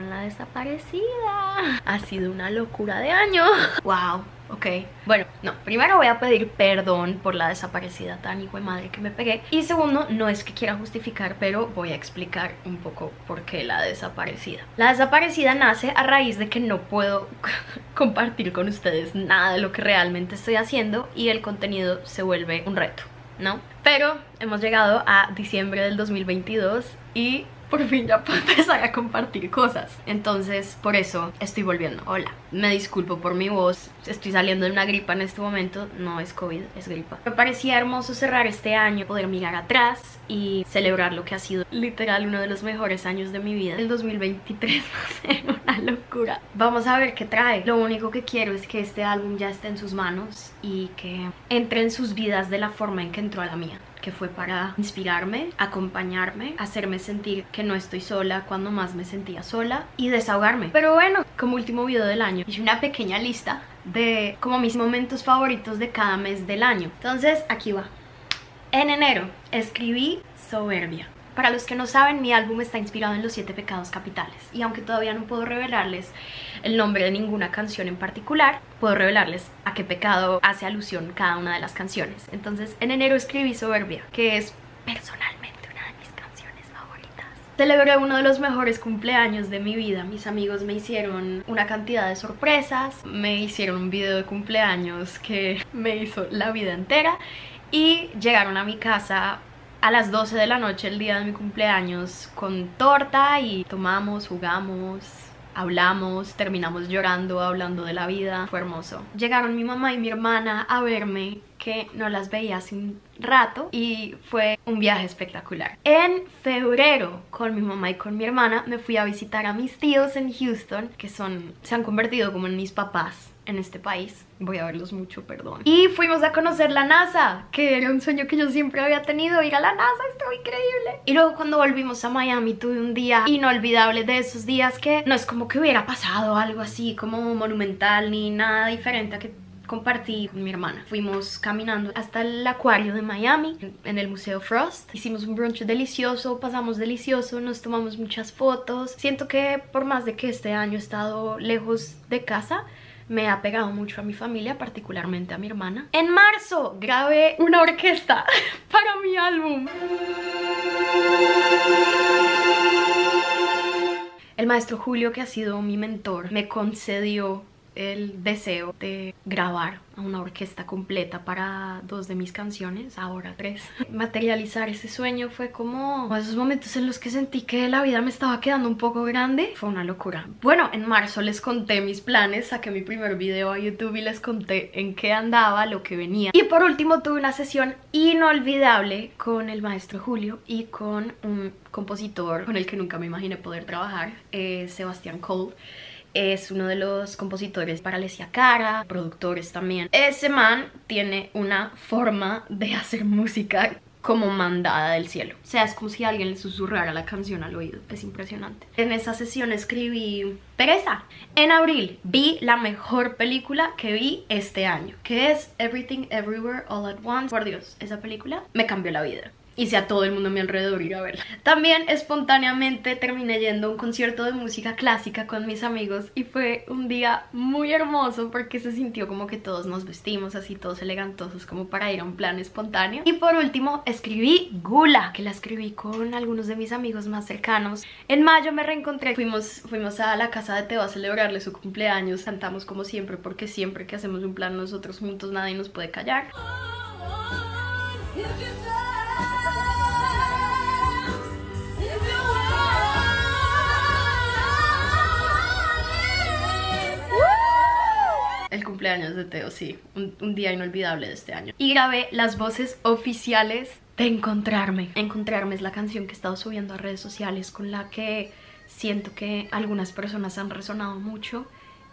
la desaparecida. Ha sido una locura de año. Wow. Ok, bueno, no, primero voy a pedir perdón por la desaparecida tan hijo madre que me pegué Y segundo, no es que quiera justificar, pero voy a explicar un poco por qué la desaparecida La desaparecida nace a raíz de que no puedo compartir con ustedes nada de lo que realmente estoy haciendo Y el contenido se vuelve un reto, ¿no? Pero hemos llegado a diciembre del 2022 y por fin ya puedo empezar a compartir cosas. Entonces por eso estoy volviendo. Hola, me disculpo por mi voz. Estoy saliendo de una gripa en este momento. No es COVID, es gripa. Me parecía hermoso cerrar este año Poder mirar atrás y celebrar lo que ha sido literal uno de los mejores años de mi vida. El 2023 va a ser una locura. Vamos a ver qué trae. Lo único que quiero es que este álbum ya esté en sus manos Y que entre en sus vidas de la forma en que entró a la mía que fue para inspirarme, acompañarme, hacerme sentir que no estoy sola cuando más me sentía sola y desahogarme. Pero bueno, como último video del año, hice una pequeña lista de como mis momentos favoritos de cada mes del año. Entonces, aquí va. En enero escribí Soberbia. Para los que no saben, mi álbum está inspirado en los siete pecados capitales y aunque todavía no puedo revelarles el nombre de ninguna canción en particular, puedo revelarles a qué pecado hace alusión cada una de las canciones. Entonces, en enero escribí Soberbia, que es personalmente una de mis canciones favoritas. Celebré uno de los mejores cumpleaños de mi vida. Mis amigos me hicieron una cantidad de sorpresas, me hicieron un video de cumpleaños que me hizo la vida entera y llegaron a mi casa a las 12 de la noche el día de mi cumpleaños con torta y tomamos, jugamos, hablamos, terminamos llorando, hablando de la vida, fue hermoso. Llegaron mi mamá y mi hermana a verme que no las veía hace un rato y fue un viaje espectacular. En febrero con mi mamá y con mi hermana me fui a visitar a mis tíos en Houston que son, se han convertido como en mis papás en este país. Voy a verlos mucho, perdón. Y fuimos a conocer la NASA, que era un sueño que yo siempre había tenido, ir a la NASA, estuvo increíble. Y luego cuando volvimos a Miami tuve un día inolvidable de esos días que no es como que hubiera pasado algo así como monumental ni nada diferente a que compartí con mi hermana. Fuimos caminando hasta el acuario de Miami, en el Museo Frost. Hicimos un brunch delicioso, pasamos delicioso, nos tomamos muchas fotos. Siento que por más de que este año he estado lejos de casa, me ha pegado mucho a mi familia, particularmente a mi hermana. En marzo grabé una orquesta para mi álbum. El maestro Julio, que ha sido mi mentor, me concedió el deseo de grabar a una orquesta completa para dos de mis canciones, ahora tres. Materializar ese sueño fue como esos momentos en los que sentí que la vida me estaba quedando un poco grande. Fue una locura. Bueno, en marzo les conté mis planes, saqué mi primer video a YouTube y les conté en qué andaba, lo que venía. Y por último tuve una sesión inolvidable con el maestro Julio y con un compositor con el que nunca me imaginé poder trabajar, eh, Sebastián Cole es uno de los compositores para Alessia Cara, productores también. Ese man tiene una forma de hacer música como mandada del cielo. O sea, es como si alguien le susurrara la canción al oído. Es impresionante. En esa sesión escribí Teresa. En abril vi la mejor película que vi este año, que es Everything Everywhere All at Once. Por Dios, esa película me cambió la vida hice a todo el mundo a mi alrededor ir a verla. También espontáneamente terminé yendo a un concierto de música clásica con mis amigos y fue un día muy hermoso porque se sintió como que todos nos vestimos así todos elegantosos como para ir a un plan espontáneo. Y por último escribí Gula, que la escribí con algunos de mis amigos más cercanos. En mayo me reencontré, fuimos, fuimos a la casa de Teo a celebrarle su cumpleaños, cantamos como siempre porque siempre que hacemos un plan nosotros juntos nadie nos puede callar. El cumpleaños de Teo, sí, un, día inolvidable de este año. Y grabé las voces oficiales de Encontrarme. Encontrarme es la canción que he estado subiendo a redes sociales con la que siento que algunas personas han resonado mucho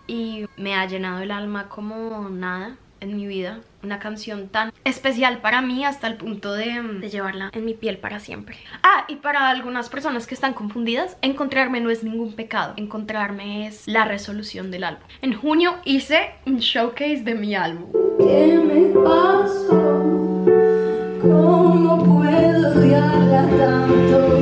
y me ha llenado el alma como nada en mi vida una canción tan especial para mí hasta el punto de, de, llevarla en mi piel para siempre. Ah, y para algunas personas que están confundidas, encontrarme no es ningún pecado, encontrarme es la resolución del álbum. En junio hice un showcase de mi álbum. ¿Qué me pasó? ¿Cómo puedo tanto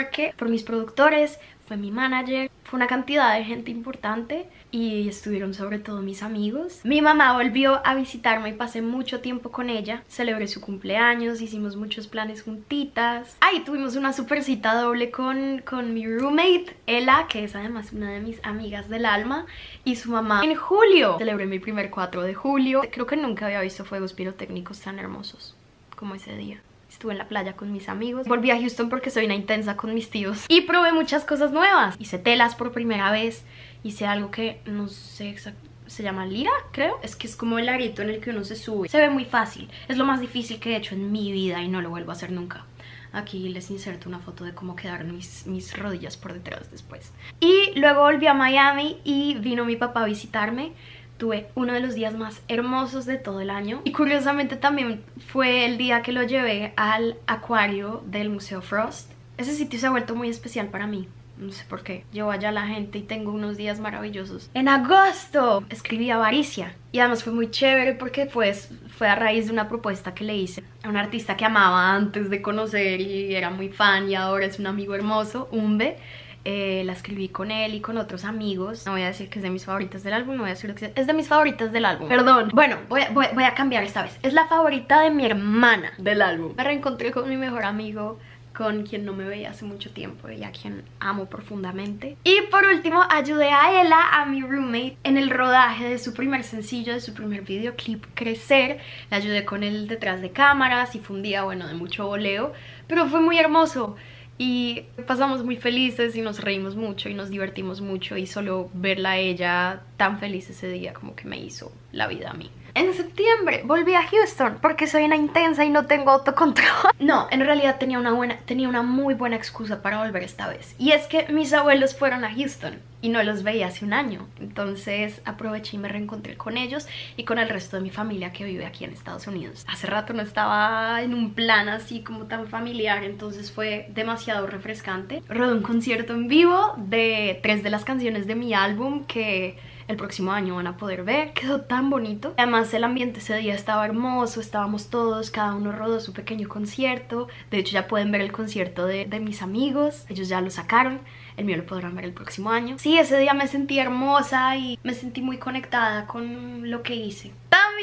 porque por mis productores, fue mi manager, fue una cantidad de gente importante y estuvieron sobre todo mis amigos. Mi mamá volvió a visitarme y pasé mucho tiempo con ella. Celebré su cumpleaños, hicimos muchos planes juntitas. Ahí tuvimos una super cita doble con, con mi roommate, Ella, que es además una de mis amigas del alma, y su mamá. En julio celebré mi primer 4 de julio. Creo que nunca había visto fuegos pirotécnicos tan hermosos como ese día estuve en la playa con mis amigos. Volví a Houston porque soy una intensa con mis tíos. Y probé muchas cosas nuevas. Hice telas por primera vez. Hice algo que no sé exactamente se llama lira, creo. Es que es como el arito en el que uno se sube. Se ve muy fácil. Es lo más difícil que he hecho en mi vida y no lo vuelvo a hacer nunca. Aquí les inserto una foto de cómo quedaron mis, mis rodillas por detrás después. Y luego volví a Miami y vino mi papá a visitarme tuve uno de los días más hermosos de todo el año y curiosamente también fue el día que lo llevé al acuario del Museo Frost. Ese sitio se ha vuelto muy especial para mí. No sé por qué. Llevo allá la gente y tengo unos días maravillosos. En agosto escribí Avaricia. Y además fue muy chévere porque pues, fue a raíz de una propuesta que le hice a un artista que amaba antes de conocer y era muy fan y ahora es un amigo hermoso, Umbe. Eh, la escribí con él y con otros amigos. No voy a decir que es de mis favoritas del álbum No voy a decir que es de mis favoritas del álbum. Perdón, bueno, voy a, voy a cambiar esta vez. Es la favorita de mi hermana. Del álbum. Me reencontré con mi mejor amigo con quien no me veía hace mucho tiempo y a quien amo profundamente. Y por último, ayudé a Ella, a mi roommate, en el rodaje de su primer sencillo, de su primer videoclip, Crecer. La ayudé con él detrás de cámaras y fue un día, bueno, de mucho voleo, pero fue muy hermoso y pasamos muy felices y nos reímos mucho y nos divertimos mucho y solo verla a ella tan feliz ese día como que me hizo la vida a mí. En septiembre volví a Houston porque soy una intensa y no tengo autocontrol. No, en realidad tenía una, buena, tenía una muy buena excusa para volver esta vez. Y es que mis abuelos fueron a Houston y no los veía hace un año. Entonces aproveché y me reencontré con ellos y con el resto de mi familia que vive aquí en Estados Unidos. Hace rato no estaba en un plan así como tan familiar, entonces fue demasiado refrescante. Rodé un concierto en vivo de tres de las canciones de mi álbum que el próximo año van a poder ver. Quedó tan bonito. Además el ambiente ese día estaba hermoso, estábamos todos, cada uno rodó su pequeño concierto. De hecho ya pueden ver el concierto de, de mis amigos, ellos ya lo sacaron. El mío lo podrán ver el próximo año. Sí, ese día me sentí hermosa y me sentí muy conectada con lo que hice.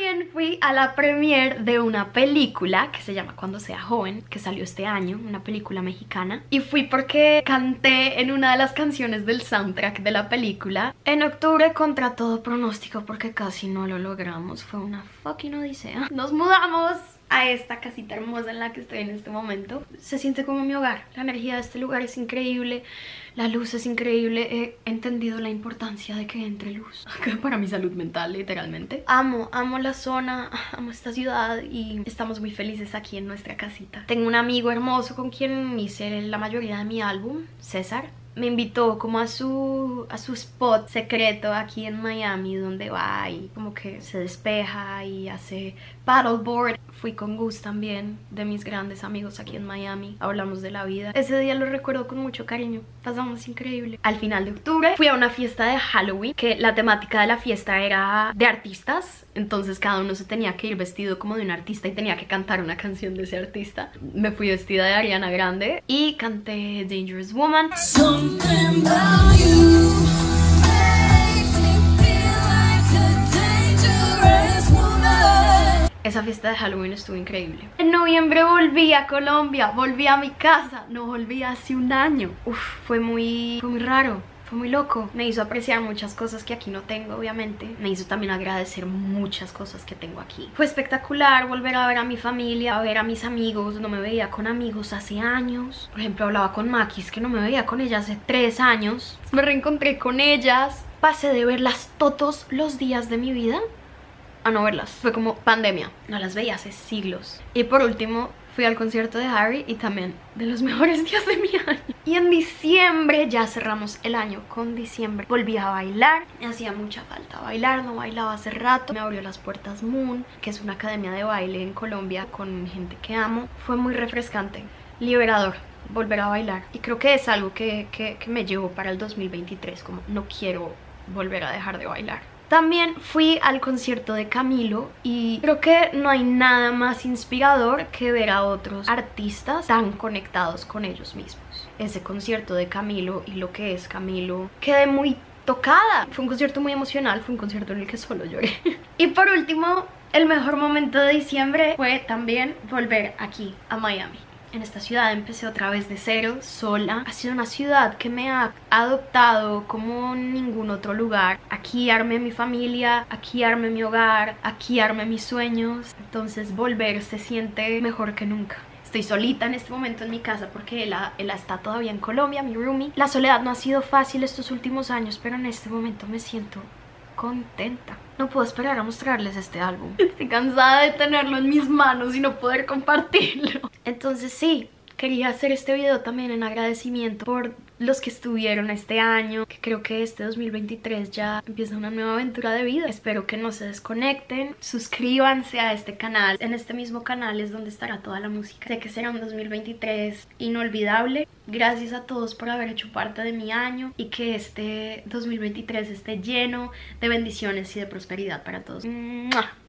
También fui a la premiere de una película que se llama Cuando sea joven, que salió este año, una película mexicana. Y fui porque canté en una de las canciones del soundtrack de la película. En octubre contra todo pronóstico porque casi no lo logramos. Fue una fucking odisea. Nos mudamos a esta casita hermosa en la que estoy en este momento. Se siente como mi hogar. La energía de este lugar es increíble. La luz es increíble. He entendido la importancia de que entre luz. Para mi salud mental, literalmente. Amo, amo la zona, amo esta ciudad y estamos muy felices aquí en nuestra casita. Tengo un amigo hermoso con quien hice la mayoría de mi álbum, César me invitó como a su, a su spot secreto aquí en Miami donde va y como que se despeja y hace paddleboard. Fui con Gus también, de mis grandes amigos aquí en Miami. Hablamos de la vida. Ese día lo recuerdo con mucho cariño. Pasamos increíble. Al final de octubre fui a una fiesta de Halloween, que la temática de la fiesta era de artistas. Entonces cada uno se tenía que ir vestido como de un artista y tenía que cantar una canción de ese artista. Me fui vestida de Ariana Grande y canté Dangerous Woman. Something about you Esa fiesta de Halloween estuvo increíble. En noviembre volví a Colombia, volví a mi casa. No volví hace un año. Uf, fue muy, muy raro. Fue muy loco, me hizo apreciar muchas cosas que aquí no tengo, obviamente Me hizo también agradecer muchas cosas que tengo aquí Fue espectacular volver a ver a mi familia, a ver a mis amigos No me veía con amigos hace años Por ejemplo, hablaba con Makis, que no me veía con ella hace tres años Me reencontré con ellas Pasé de verlas todos los días de mi vida a no verlas. Fue como pandemia. No las veía hace siglos. Y por último, fui al concierto de Harry y también de los mejores días de mi año. Y en diciembre ya cerramos el año con diciembre. Volví a bailar, me hacía mucha falta bailar, no bailaba hace rato. Me abrió las puertas Moon, que es una academia de baile en Colombia con gente que amo. Fue muy refrescante, liberador volver a bailar. Y creo que es algo que, que, que me llevo para el 2023, como no quiero volver a dejar de bailar. También fui al concierto de Camilo y creo que no hay nada más inspirador que ver a otros artistas tan conectados con ellos mismos. Ese concierto de Camilo y lo que es Camilo quedé muy tocada. Fue un concierto muy emocional, fue un concierto en el que solo lloré. y por último, el mejor momento de diciembre fue también volver aquí a Miami en esta ciudad empecé otra vez de cero, sola. Ha sido una ciudad que me ha adoptado como ningún otro lugar. Aquí armé mi familia, aquí armé mi hogar, aquí armé mis sueños. Entonces volver se siente mejor que nunca. Estoy solita en este momento en mi casa porque ella, está todavía en Colombia, mi roomie. La soledad no ha sido fácil estos últimos años, pero en este momento me siento contenta. No puedo esperar a mostrarles este álbum. Estoy cansada de tenerlo en mis manos y no poder compartirlo. Entonces sí, quería hacer este video también en agradecimiento por los que estuvieron este año, que creo que este 2023 ya empieza una nueva aventura de vida. Espero que no se desconecten, suscríbanse a este canal. En este mismo canal es donde estará toda la música. Sé que será un 2023 inolvidable. Gracias a todos por haber hecho parte de mi año y que este 2023 esté lleno de bendiciones y de prosperidad para todos.